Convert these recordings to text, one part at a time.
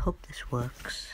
hope this works.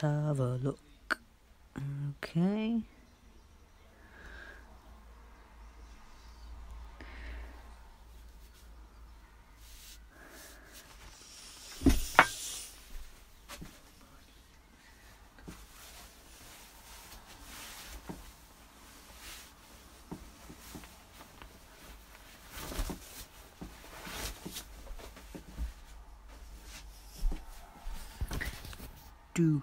Have a look. Okay. do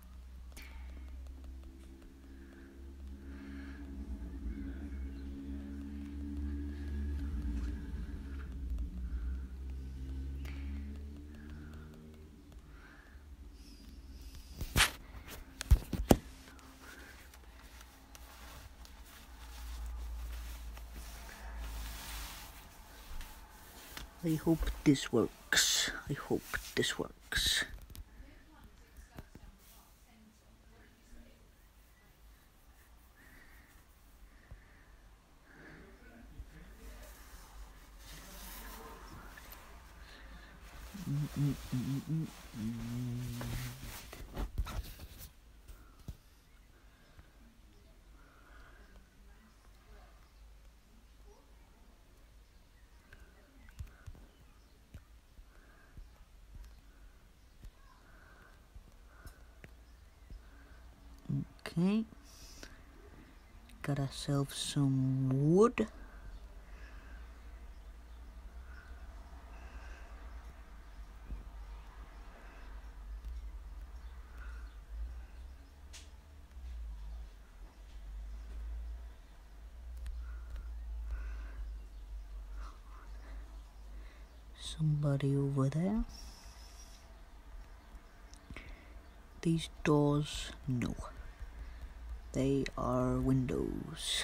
I hope this works. I hope this works. Mm, mm, mm, Okay. Got ourselves some wood. Somebody over there. These doors, no. They are windows.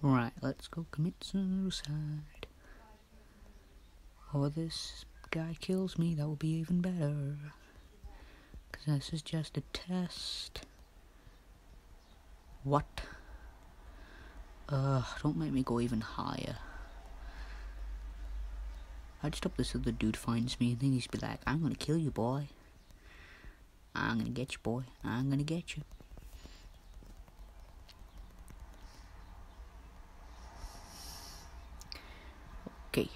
Right, let's go commit suicide. Or this guy kills me, that would be even better. Because this is just a test. What? Ugh, don't make me go even higher. I just hope this other dude finds me and then he's be like, I'm gonna kill you, boy. I'm gonna get you, boy. I'm gonna get you. Okay.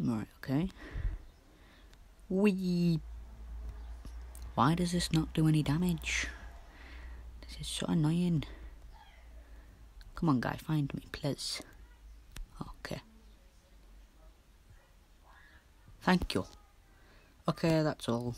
Right, okay. We. Why does this not do any damage? This is so annoying. Come on, guy, find me, please. Okay. Thank you. Okay, that's all.